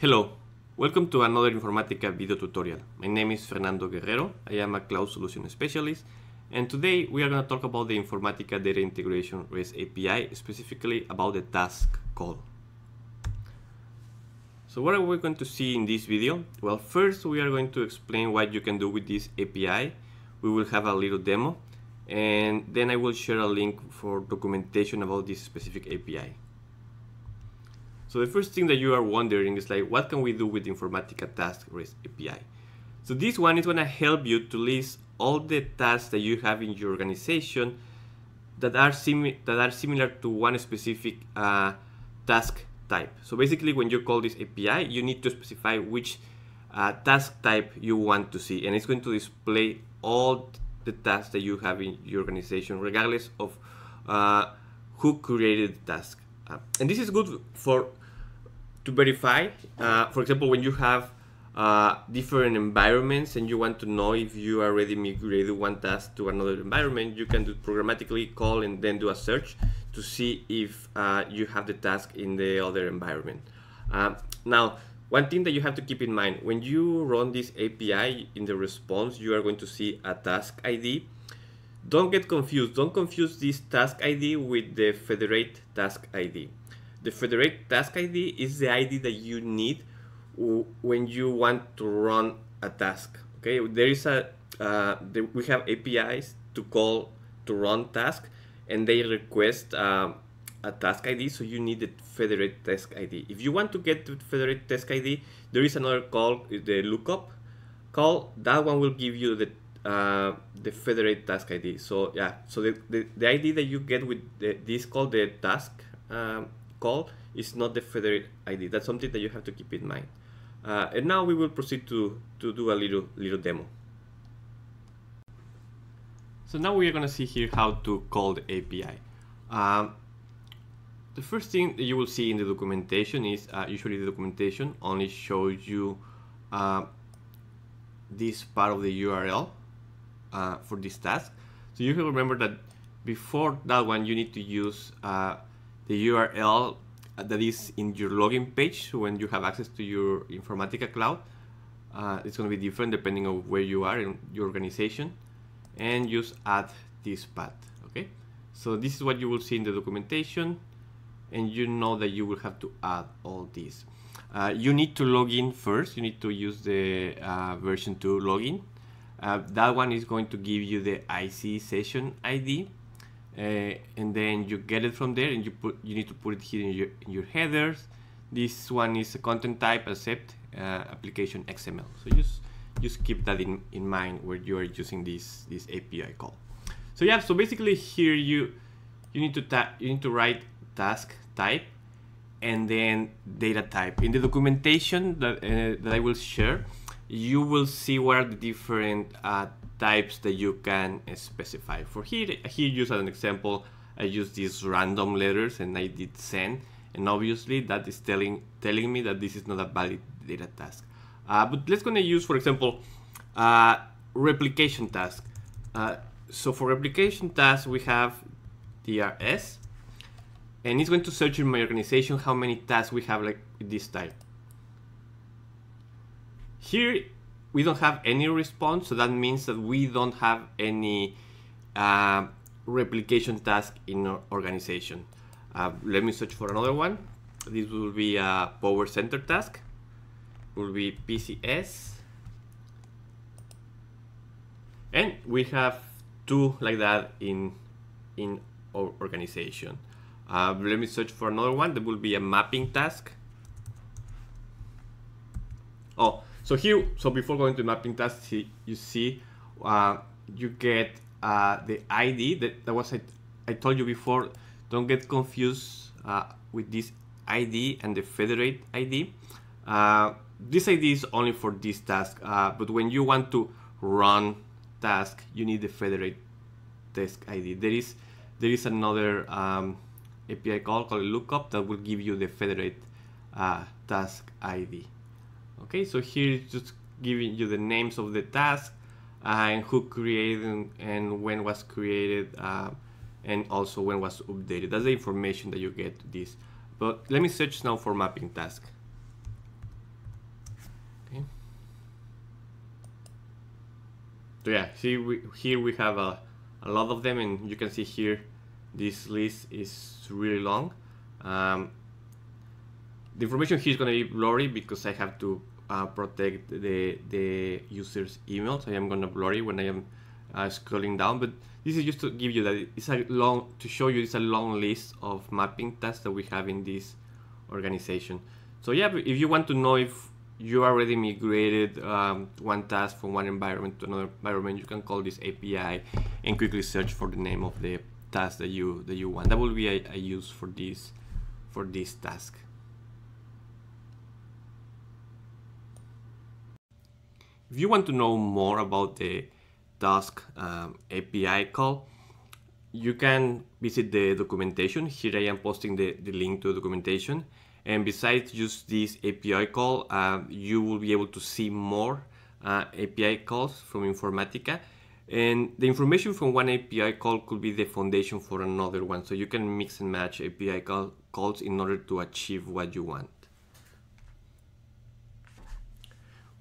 Hello, welcome to another Informatica video tutorial. My name is Fernando Guerrero, I am a cloud solution specialist and today we are going to talk about the Informatica Data Integration REST API, specifically about the task call. So what are we going to see in this video? Well, first we are going to explain what you can do with this API. We will have a little demo and then I will share a link for documentation about this specific API. So the first thing that you are wondering is like, what can we do with Informatica Task REST API? So this one is to help you to list all the tasks that you have in your organization that are, simi that are similar to one specific uh, task type. So basically when you call this API, you need to specify which uh, task type you want to see. And it's going to display all the tasks that you have in your organization, regardless of uh, who created the task. Uh, and this is good for to verify. Uh, for example, when you have uh, different environments and you want to know if you already migrated one task to another environment, you can do programmatically call and then do a search to see if uh, you have the task in the other environment. Uh, now, one thing that you have to keep in mind, when you run this API in the response, you are going to see a task ID. Don't get confused. Don't confuse this task ID with the federate task ID. The federate task ID is the ID that you need when you want to run a task. Okay, there is a uh, the, we have APIs to call to run task, and they request uh, a task ID. So you need the federate task ID. If you want to get the federate task ID, there is another call, the lookup call. That one will give you the uh, the federate task ID. So yeah, so the, the, the ID that you get with the, this call, the task um, call is not the federate ID. That's something that you have to keep in mind. Uh, and now we will proceed to, to do a little, little demo. So now we are going to see here how to call the API. Um, the first thing that you will see in the documentation is uh, usually the documentation only shows you uh, this part of the URL uh, for this task. So you can remember that before that one you need to use uh, the URL that is in your login page when you have access to your Informatica cloud. Uh, it's going to be different depending on where you are in your organization. And just add this path okay? So this is what you will see in the documentation and you know that you will have to add all these uh, you need to log in first. You need to use the uh, version 2 login. Uh, that one is going to give you the IC session ID and then you get it from there and you put you need to put it here in your, in your headers. This one is a content type accept uh, application XML so just just keep that in, in mind where you are using this this API call. So yeah so basically here you you need to you need to write task type and then data type. In the documentation that, uh, that I will share you will see what are the different uh, types that you can specify. For here, here use as an example, I use these random letters and I did send, and obviously that is telling telling me that this is not a valid data task. Uh, but let's gonna use, for example, uh, replication task. Uh, so for replication task, we have DRS, and it's going to search in my organization how many tasks we have like this type. Here we don't have any response, so that means that we don't have any uh, replication task in our organization. Uh, let me search for another one. This will be a PowerCenter task. Will be PCS. And we have two like that in in our organization. Uh, let me search for another one. That will be a mapping task. Oh, so here, so before going to mapping task, you see uh, you get uh, the ID that, that was I, I told you before. Don't get confused uh, with this ID and the federate ID. Uh, this ID is only for this task, uh, but when you want to run task, you need the federate task ID. There is there is another um, API call called lookup that will give you the federate uh, task ID. Okay, so here it's just giving you the names of the tasks uh, and who created and, when was created uh, and also when was updated. That's the information that you get to this. But let me search now for mapping task. Okay. So yeah, here we, here we have a, a lot of them and you can see here this list is really long. Um, the information here is going to be blurry because I have to uh, protect the, the user's email. So I am going to blurry when I am uh, scrolling down, but this is just to give you that it's a long, to show you it's a long list of mapping tasks that we have in this organization. So yeah, if you want to know if you already migrated um, one task from one environment to another environment, you can call this API and quickly search for the name of the task that you that you want. That will be a, a use for this for this task. If you want to know more about the task um, API call, you can visit the documentation. Here I am posting the, the link to the documentation. And besides just this API call, uh, you will be able to see more uh, API calls from Informatica. And the information from one API call could be the foundation for another one. So you can mix and match API call, calls in order to achieve what you want.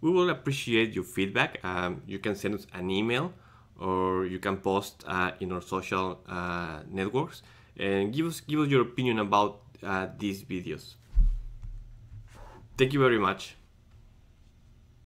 We will appreciate your feedback. Um, you can send us an email or you can post uh, in our social uh, networks and give us give us your opinion about uh, these videos. Thank you very much.